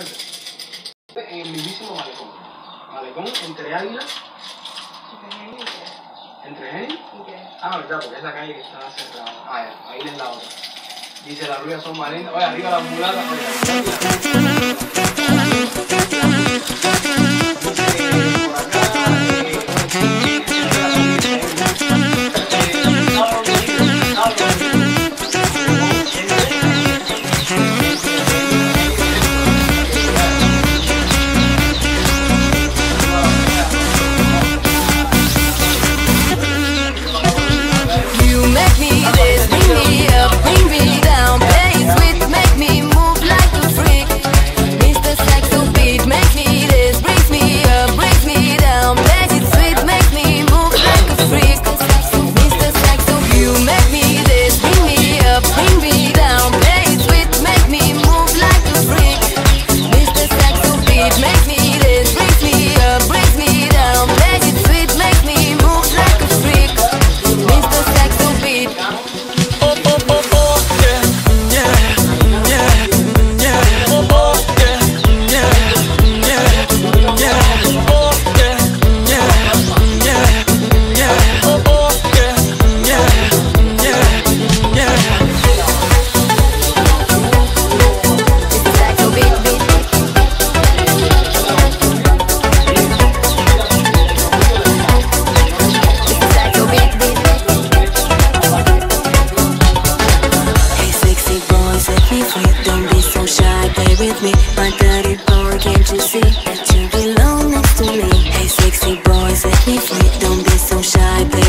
En el mismísimo malecón. Malecón entre águilas. ¿Entre Geni? Ah, verdad, porque es la calle que está cerrada. Ah, ahí es la otra. Dice, las ruinas son malentas. Oye, arriba las mulatas. Oye, arriba las mulatas.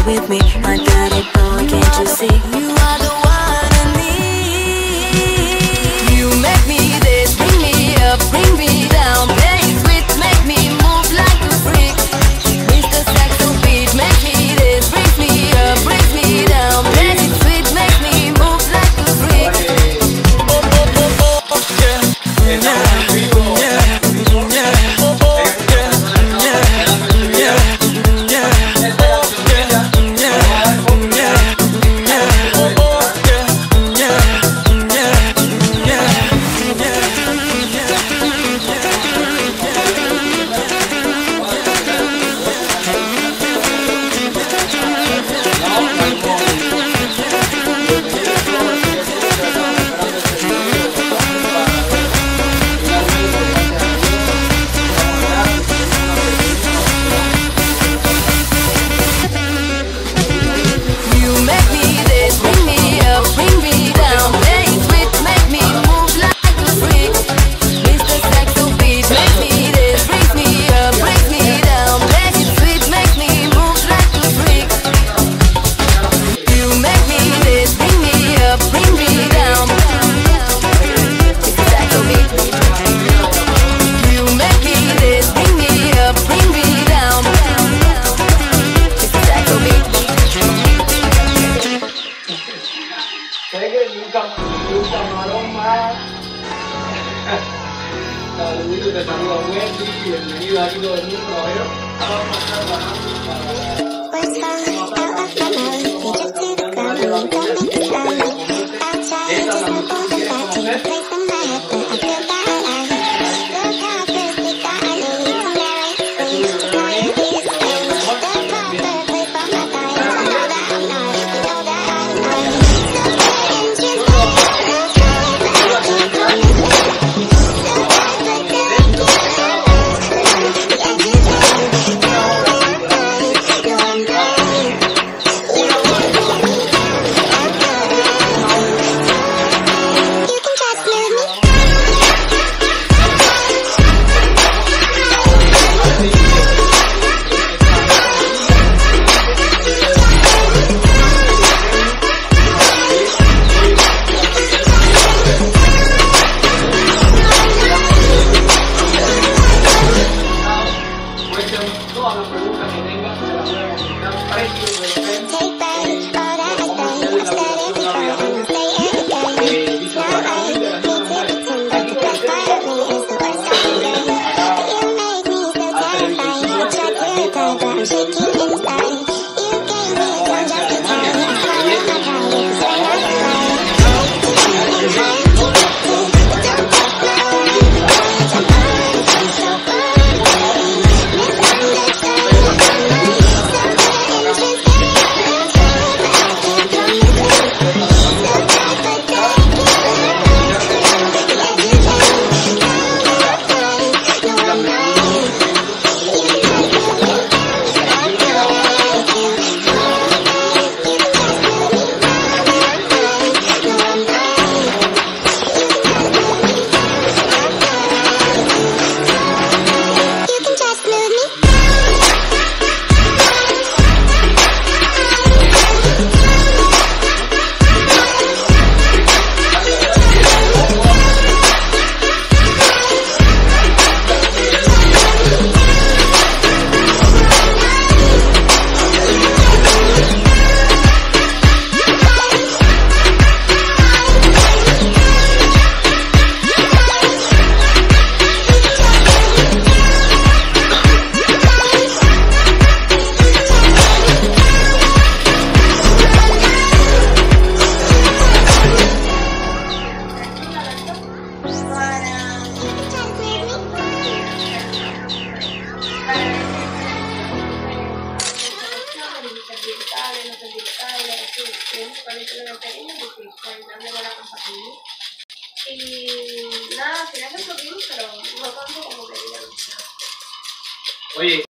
with me, my daddy boy, can't you see? đầu như là tặng lòng web đi mình đi là đi rồi muốn rồi đó Quay sang, tao bắt bắt nào Thì chắc chứ tất cả mọi người có biết ai Ta trai, chứ là bố tất cả chỉ Quay sang digitales, no digitales, es decir, tenemos la compatibilidad. Y nada, al final es pero no tanto como queríamos. Oye.